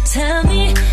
tell me